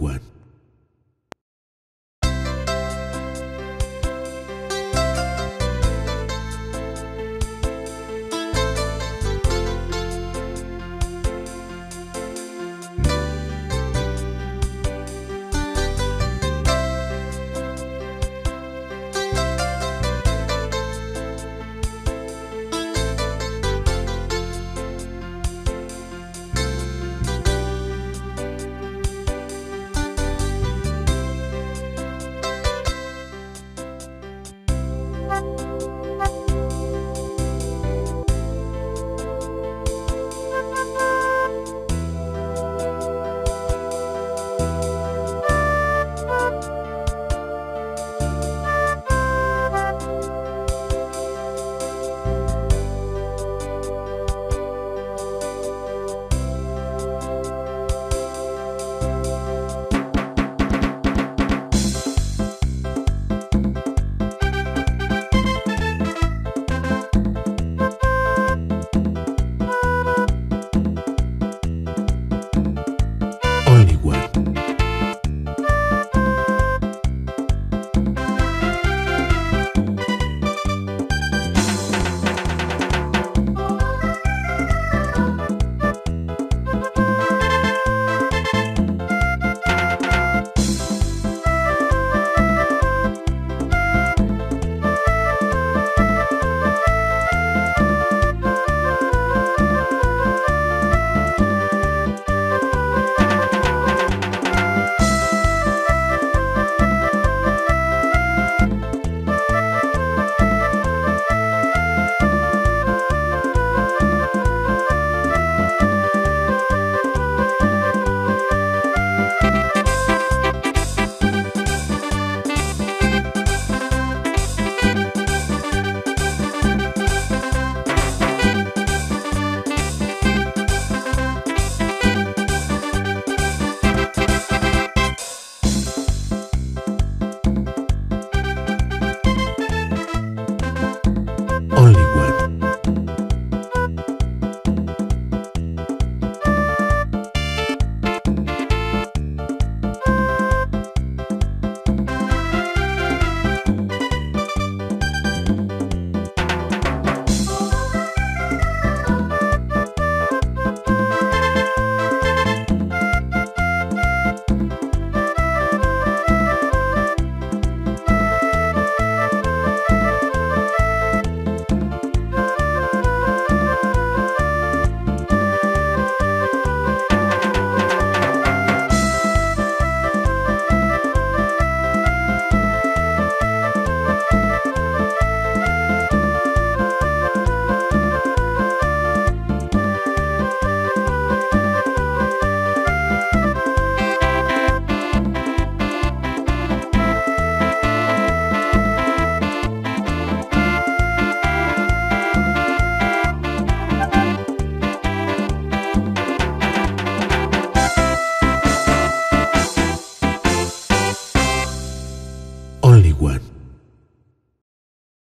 One. One.